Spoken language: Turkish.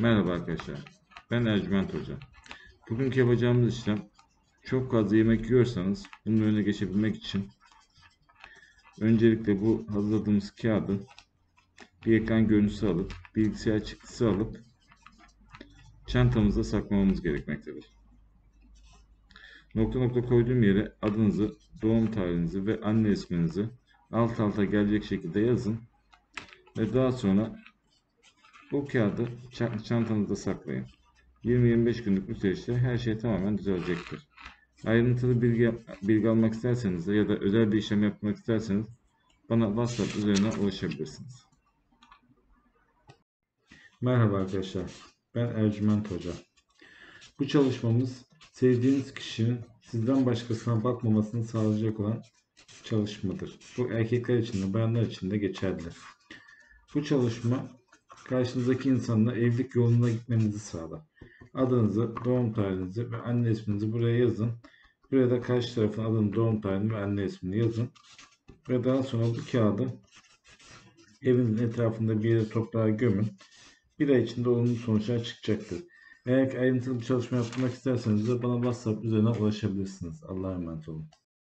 Merhaba arkadaşlar. Ben Ercüment Hoca. Bugünkü yapacağımız işlem çok fazla yemek yiyorsanız bunun önüne geçebilmek için öncelikle bu hazırladığımız kağıdı bir ekran görüntüsü alıp bilgisayar çıktısı alıp çantamızda saklamamız gerekmektedir. Nokta nokta koyduğum yere adınızı, doğum tarihinizi ve anne isminizi alt alta gelecek şekilde yazın ve daha sonra bu kağıdı ça- çantanızda saklayın. 20-25 günlük bir süreçte her şey tamamen düzelecektir. Ayrıntılı bilgi, bilgi almak isterseniz ya da özel bir işlem yapmak isterseniz bana WhatsApp üzerinden ulaşabilirsiniz. Merhaba arkadaşlar. Ben Ercüment Hoca. Bu çalışmamız sevdiğiniz kişinin sizden başkasına bakmamasını sağlayacak olan çalışmadır. Bu erkekler için de bayanlar için de geçerli. Bu çalışma karşınızdaki insanla evlilik yoluna gitmenizi sağlar. Adınızı, doğum tarihinizi ve anne isminizi buraya yazın. Buraya da karşı tarafın adını, doğum tarihini ve anne ismini yazın. Ve daha sonra bu kağıdı evinizin etrafında bir yere toprağa gömün. Bir ay içinde olumlu sonuçlar çıkacaktır. Eğer ayrıntılı bir çalışma yapmak isterseniz de bana WhatsApp üzerinden ulaşabilirsiniz. Allah'a emanet olun.